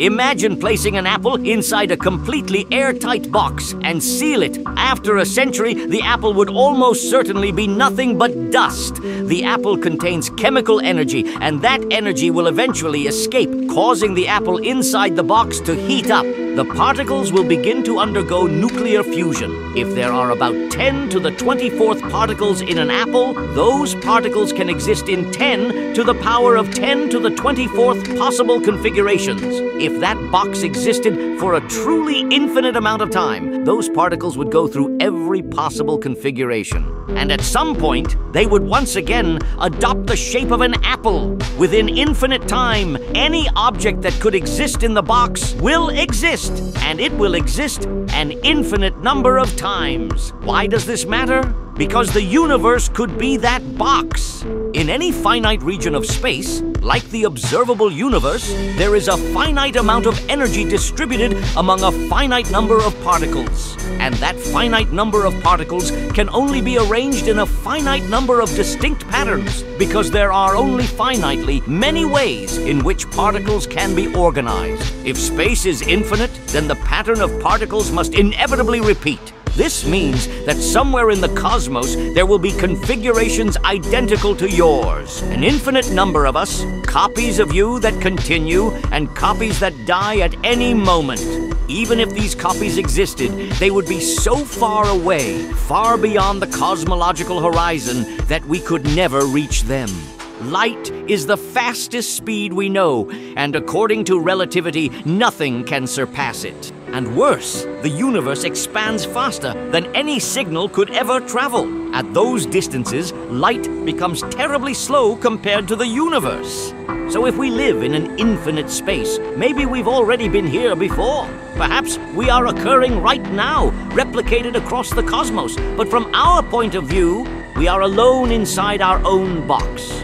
Imagine placing an apple inside a completely airtight box and seal it. After a century, the apple would almost certainly be nothing but dust. The apple contains chemical energy, and that energy will eventually escape, causing the apple inside the box to heat up. The particles will begin to undergo nuclear fusion. If there are about 10 to the 24th particles in an apple, those particles can exist in 10 to the power of 10 to the 24th possible configurations. If that box existed for a truly infinite amount of time, those particles would go through every possible configuration. And at some point, they would once again adopt the shape of an apple. Within infinite time, any object that could exist in the box will exist, and it will exist an infinite number of times. Why does this matter? Because the universe could be that box. In any finite region of space, like the observable universe, there is a finite amount of energy distributed among a finite number of particles. And that finite number of particles can only be arranged in a finite number of distinct patterns because there are only finitely many ways in which particles can be organized. If space is infinite, then the pattern of particles must inevitably repeat. This means that somewhere in the cosmos there will be configurations identical to yours. An infinite number of us, copies of you that continue, and copies that die at any moment. Even if these copies existed, they would be so far away, far beyond the cosmological horizon, that we could never reach them. Light is the fastest speed we know, and according to relativity, nothing can surpass it. And worse, the universe expands faster than any signal could ever travel. At those distances, light becomes terribly slow compared to the universe. So if we live in an infinite space, maybe we've already been here before. Perhaps we are occurring right now, replicated across the cosmos. But from our point of view, we are alone inside our own box.